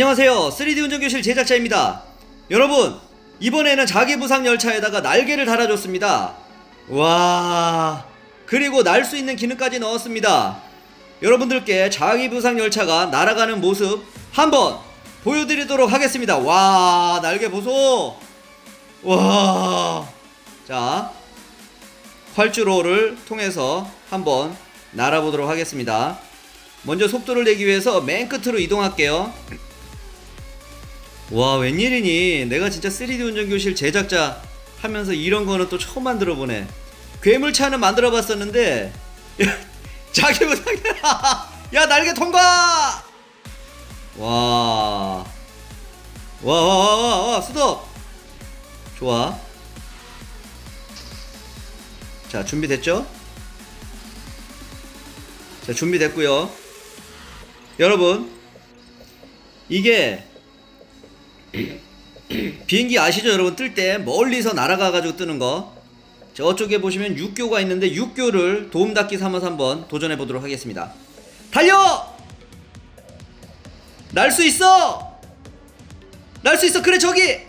안녕하세요. 3D 운전교실 제작자입니다. 여러분, 이번에는 자기부상 열차에다가 날개를 달아줬습니다. 와, 그리고 날 수 있는 기능까지 넣었습니다. 여러분들께 자기부상 열차가 날아가는 모습 한번 보여드리도록 하겠습니다. 와, 날개 보소. 와, 자, 활주로를 통해서 한번 날아보도록 하겠습니다. 먼저 속도를 내기 위해서 맨 끝으로 이동할게요. 와 웬일이니? 내가 진짜 3D 운전교실 제작자 하면서 이런 거는 또 처음 만들어 보네. 괴물차는 만들어 봤었는데 자기 부상 야. 날개 통과! 와 와 와 와와 와, 와, 스톱 좋아. 자 준비됐죠? 자 준비됐고요. 여러분 이게 비행기 아시죠? 여러분 뜰 때 멀리서 날아가 가지고 뜨는 거. 저쪽에 보시면 육교가 있는데 육교를 도움닫기 삼아서 한번 도전해 보도록 하겠습니다. 달려! 날 수 있어! 날 수 있어! 그래 저기!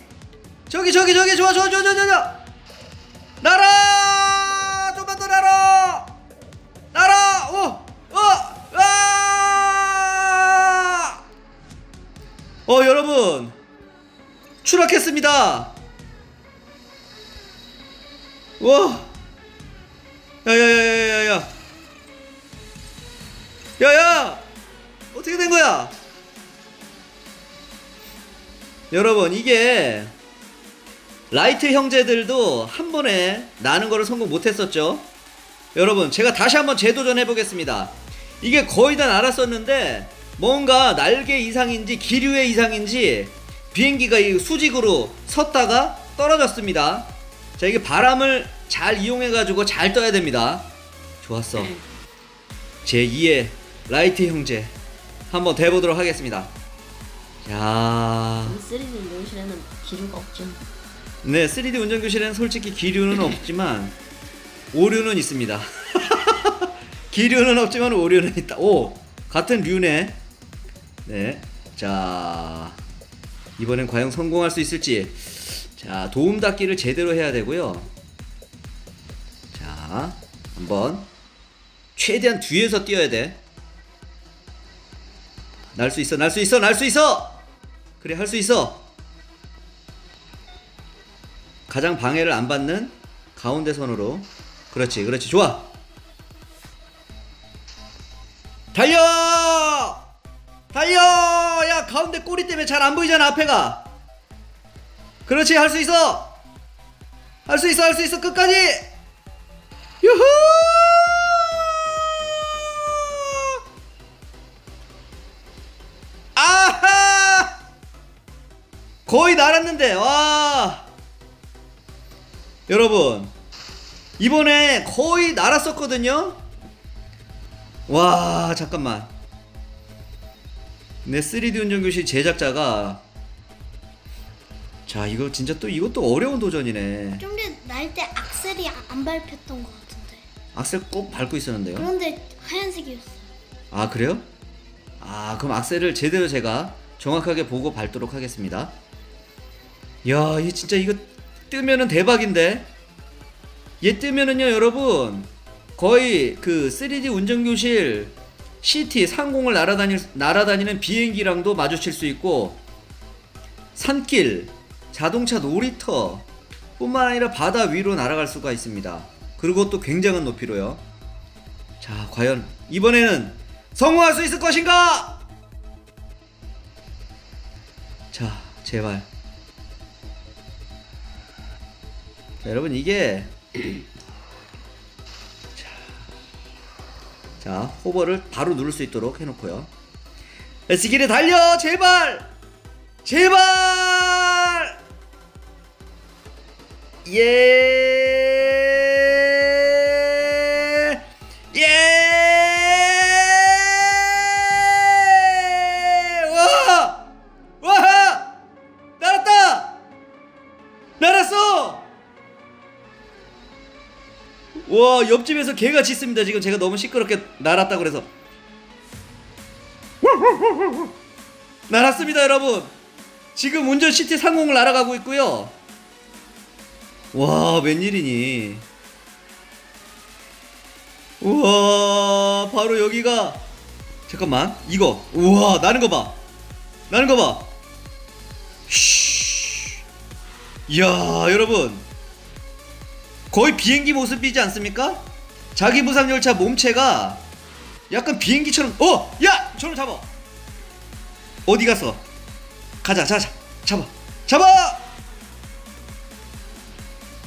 저기 저기 저기! 좋아 좋아 좋아 좋아 좋아! 날아! 좀만 더 날아! 날아! 어, 오어 아! 어 여러분 추락했습니다. 와, 야야야야야야, 야야, 어떻게 된 거야? 여러분 이게 라이트 형제들도 한 번에 나는 거를 성공 못했었죠. 여러분 제가 다시 한번 재도전해 보겠습니다. 이게 거의 다 날았었는데 뭔가 날개 이상인지 기류의 이상인지 비행기가 이 수직으로 섰다가 떨어졌습니다. 자, 이게 바람을 잘 이용해가지고 잘 떠야 됩니다. 좋았어. 제 2의 라이트 형제. 한번 대보도록 하겠습니다. 야 3D 운전실에는 기류가 없죠. 네, 3D 운전교실에는 솔직히 기류는 없지만, 오류는 있습니다. 기류는 없지만 오류는 있다. 오! 같은 류네. 네. 자, 이번엔 과연 성공할 수 있을지. 자 도움 닫기를 제대로 해야 되고요. 자 한번 최대한 뒤에서 뛰어야 돼 날 수 있어 날 수 있어 날 수 있어! 그래 할 수 있어. 가장 방해를 안 받는 가운데 선으로. 그렇지 그렇지. 좋아. 달려 달려! 야 가운데 꼬리 때문에 잘 안 보이잖아 앞에가. 그렇지 할 수 있어! 할 수 있어 할 수 있어 끝까지! 유후! 아하! 거의 날았는데 와! 여러분 이번에 거의 날았었거든요? 와 잠깐만 내 3D 운전교실 제작자가 자 이거 진짜 또 이것도 어려운 도전이네 좀 전에 날때 악셀이 안 밟혔던 것 같은데. 악셀 꼭 밟고 있었는데요 그런데 하얀색이었어. 아 그래요? 아 그럼 악셀을 제대로 제가 정확하게 보고 밟도록 하겠습니다 야얘 진짜 이거 뜨면은 대박인데 얘 뜨면은요 여러분 거의 그 3D 운전교실 CT 상공을 날아다니, 날아다니는 비행기랑도 마주칠 수 있고 산길, 자동차 놀이터 뿐만 아니라 바다 위로 날아갈 수가 있습니다. 그리고 또 굉장한 높이로요. 자, 과연 이번에는 성공할 수 있을 것인가? 자, 제발. 자, 여러분 이게 자, 호버를 바로 누를 수 있도록 해놓고요. 에스길에 달려! 제발! 제발! 예! 와 옆집에서 개가 짖습니다. 지금 제가 너무 시끄럽게 날았다 그래서. 날았습니다 여러분. 지금 운전 시티 상공을 날아가고 있고요. 와 웬일이니? 우와 바로 여기가 잠깐만 이거. 우와 나는 거봐. 나는 거봐. 이야 여러분 거의 비행기 모습이지 않습니까? 자기 부상 열차 몸체가 약간 비행기처럼 어! 야! 저를 잡아 어디 갔어? 가자 자, 자 잡아 잡아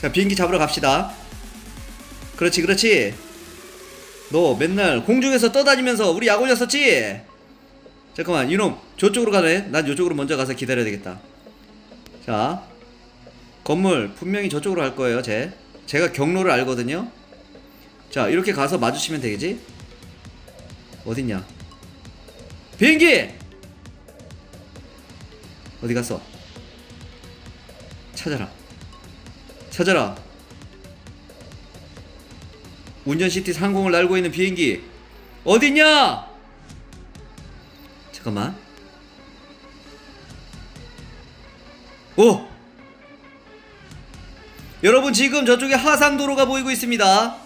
자 비행기 잡으러 갑시다 그렇지 그렇지 너 맨날 공중에서 떠다니면서 우리 약 올렸었지? 잠깐만 이놈 저쪽으로 가네 난 이쪽으로 먼저 가서 기다려야 되겠다 자 건물 분명히 저쪽으로 갈 거예요 제 제가 경로를 알거든요. 자 이렇게 가서 마주치면 되겠지? 어딨냐? 비행기! 어디 갔어? 찾아라. 찾아라. 운전시티 상공을 날고 있는 비행기. 어딨냐? 잠깐만. 오 여러분 지금 저쪽에 하상도로가 보이고 있습니다.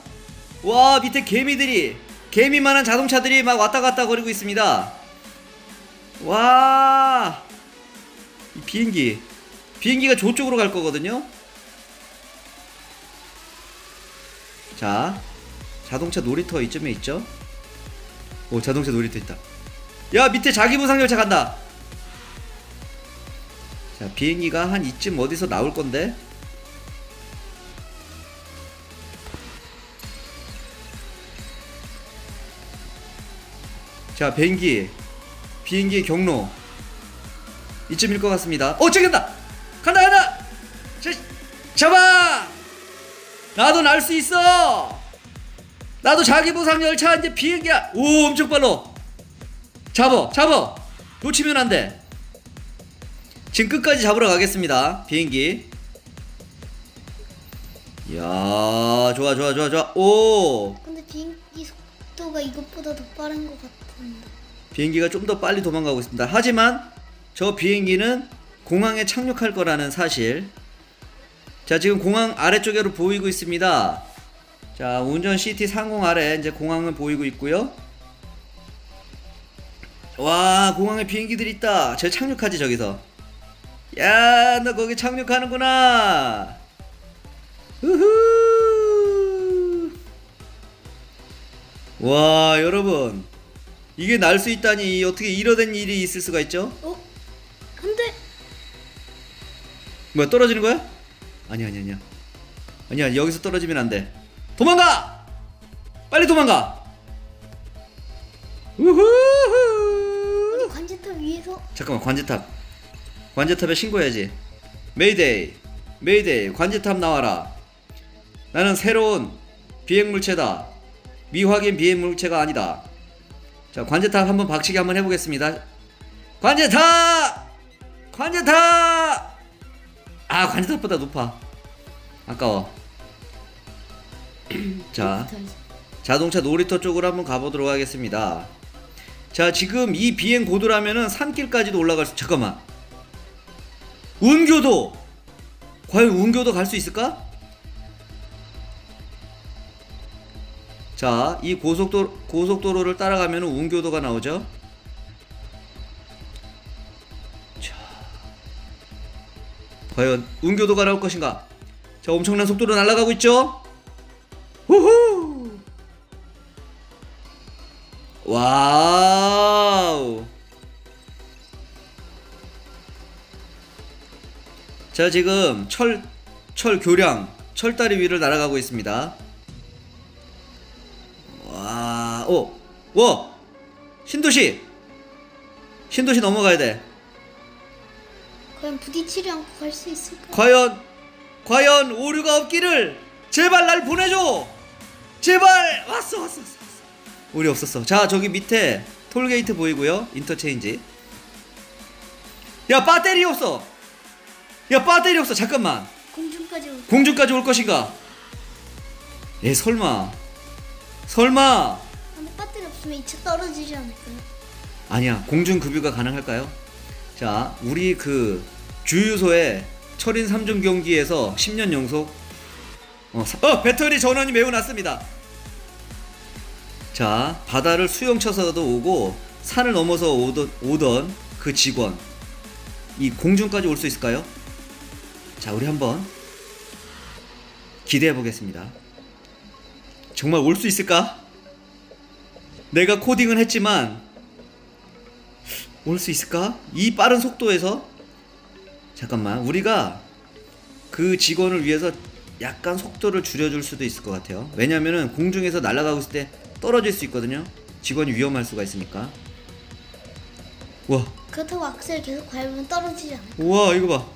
와 밑에 개미들이 개미만한 자동차들이 막 왔다 갔다 거리고 있습니다. 와이 비행기. 비행기가 저쪽으로 갈 거거든요. 자 자동차 놀이터 이쯤에 있죠? 오 자동차 놀이터 있다. 야 밑에 자기부상열차 간다. 자 비행기가 한 이쯤 어디서 나올 건데 자 비행기. 비행기의 경로. 이쯤일 것 같습니다. 어 저기 간다! 간다 간다! 자, 잡아! 나도 날 수 있어! 나도 자기 보상 열차 이제 비행기야. 오 엄청 빨라. 잡어 잡어. 놓치면 안돼. 지금 끝까지 잡으러 가겠습니다. 비행기. 이야 좋아 좋아 좋아 좋아. 오! 근데 비행기 속도가 이것보다 더 빠른 것 같은데. 비행기가 좀 더 빨리 도망가고 있습니다. 하지만 저 비행기는 공항에 착륙할 거라는 사실. 자, 지금 공항 아래쪽으로 보이고 있습니다. 자, 운전 시티 상공 아래 이제 공항을 보이고 있고요. 와, 공항에 비행기들이 있다. 저 착륙하지 저기서. 야, 너 거기 착륙하는구나. 우후. 와, 여러분. 이게 날 수 있다니 어떻게 이러된 일이 있을 수가 있죠? 어? 근데 뭐야 떨어지는 거야? 아니 아니 아니야. 아니야 여기서 떨어지면 안돼. 도망가! 빨리 도망가! 우후 관제탑 위에서? 잠깐만 관제탑. 관제탑에 신고해야지. 메이데이 메이데이 관제탑 나와라. 나는 새로운 비행물체다. 미확인 비행물체가 아니다 자 관제탑 한번 박치기 한번 해보겠습니다 관제탑 관제탑 아 관제탑보다 높아 아까워 자 자동차 놀이터 쪽으로 한번 가보도록 하겠습니다. 자, 지금 이 비행 고도라면은 산길까지도 올라갈 수, 잠깐만. 운교도! 과연 운교도 갈 수 있을까? 자, 이 고속도로, 고속도로를 따라가면 운교도가 나오죠? 자. 과연 운교도가 나올 것인가? 자, 엄청난 속도로 날아가고 있죠? 후후! 와우! 자, 지금 철, 철 교량, 철다리 위를 날아가고 있습니다. 오, 와! 신도시! 신도시 넘어가야 돼. 과연 부딪히지 않고 갈 수 있을까? 과연 과연 오류가 없기를 제발 날 보내줘. 제발. 왔어 왔어 왔어 왔어. 오류 없었어. 자 저기 밑에 톨게이트 보이고요. 인터체인지. 야 배터리 없어. 야 배터리 없어. 잠깐만. 공중까지 올 공중까지 올 것인가? 에 설마. 설마 2차 떨어지지 않을까요? 아니야 공중 급유가 가능할까요 자, 우리 그 주유소에 철인 3종 경기에서 10년 연속 어, 사- 어, 배터리 전원이 매우 낮습니다. 자, 바다를 수영 쳐서도 오고 산을 넘어서 오던, 오던 그 직원 이 공중까지 올 수 있을까요? 자, 우리 한번 기대해 보겠습니다. 정말 올 수 있을까? 내가 코딩은 했지만 올 수 있을까? 이 빠른 속도에서 잠깐만 우리가 그 직원을 위해서 약간 속도를 줄여줄 수도 있을 것 같아요. 왜냐면은 공중에서 날아가고 있을 때 떨어질 수 있거든요. 직원이 위험할 수가 있으니까. 와, 그렇다고 악셀 계속 밟으면 떨어지지 않아. 우와 이거 봐.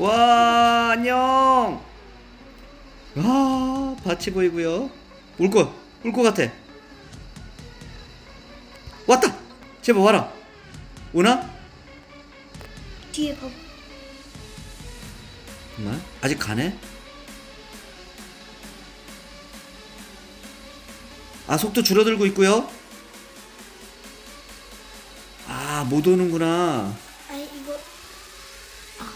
아 안녕. 와 밭이 보이고요. 올거 올것 같아. 왔다. 제발 와라. 오나? 뒤에 봐. 정말? 아직 가네? 아 속도 줄어들고 있고요. 아 못 오는구나. 아니 이거 아.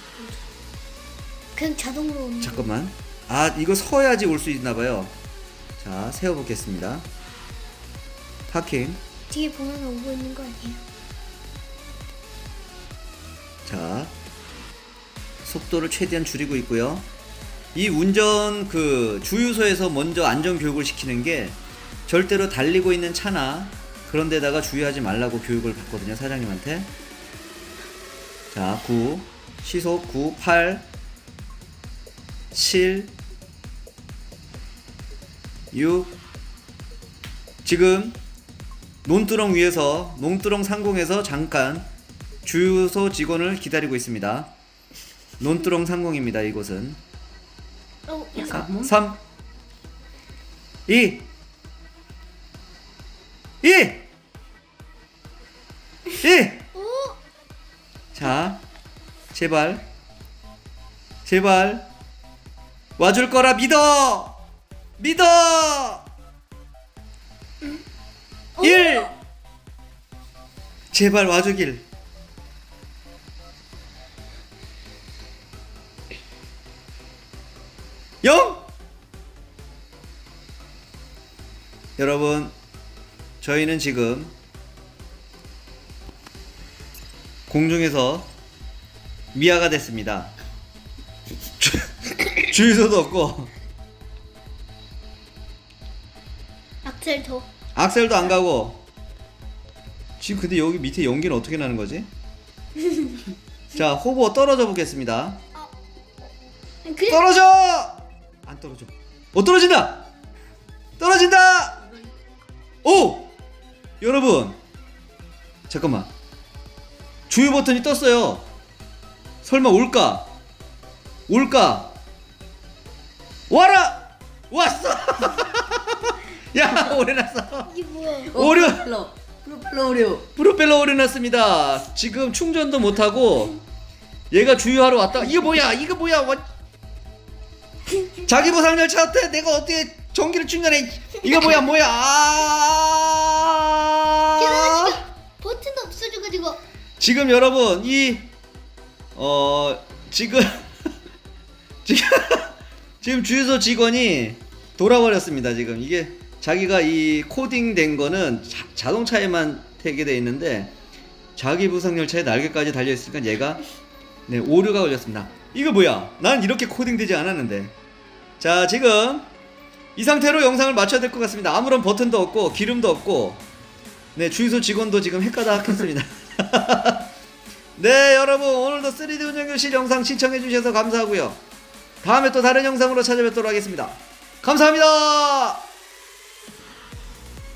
그냥 자동으로 오는. 거. 잠깐만. 아 이거 서야지 올 수 있나 봐요. 자 세워 보겠습니다. 파킹. 뒤에 보면 오고 있는 거 아니에요? 자 속도를 최대한 줄이고 있고요. 이 운전 그 주유소에서 먼저 안전 교육을 시키는 게 절대로 달리고 있는 차나 그런 데다가 주의하지 말라고 교육을 받거든요 사장님한테. 자 9, 시속 9, 8, 7, 6. 지금 논두렁 위에서 논두렁 상공에서 잠깐 주유소 직원을 기다리고 있습니다. 논두렁 상공입니다. 이곳은 어, 자, 잠깐만. 3 2 2 1 오! 자, 제발 제발 와줄 거라 믿어 믿어 1 제발 와주길. 영! 여러분 저희는 지금 공중에서 미아가 됐습니다. 주- 주유소도 없고 악셀도 안 가고 지금 근데 여기 밑에 연기는 어떻게 나는 거지? 자 호버 떨어져 보겠습니다. 그냥 떨어져! 안 떨어져. 어 떨어진다. 떨어진다. 오! 여러분 잠깐만 주유 버튼이 떴어요. 설마 올까? 올까? 와라! 왔어! 야 오래 났어. 이게 뭐야? 오류! 프로펠러. 프로펠러 오류. 프로펠러 오래 났습니다. 지금 충전도 못 하고 얘가 주유하러 왔다. 이거 뭐야? 이거 뭐야? 와- 자기 보상 열 차한테 내가 어떻게 전기를 충전해? 이거 뭐야? 뭐야? 게다가 아! 지금 버튼도 없어져가지고 지금 여러분 이 어 지금 지금 지금 주유소 직원이 돌아버렸습니다. 지금 이게 자기가 이 코딩된 거는 자, 자동차에만 되게 돼 있는데 자기 부상 열차에 날개까지 달려 있으니까 얘가 네 오류가 걸렸습니다. 이거 뭐야? 난 이렇게 코딩되지 않았는데. 자 지금 이 상태로 영상을 마쳐야 될 것 같습니다. 아무런 버튼도 없고 기름도 없고 네 주유소 직원도 지금 헷가닥 했습니다. 네 여러분 오늘도 3D 운영교실 영상 시청해 주셔서 감사하고요. 다음에 또 다른 영상으로 찾아뵙도록 하겠습니다. 감사합니다.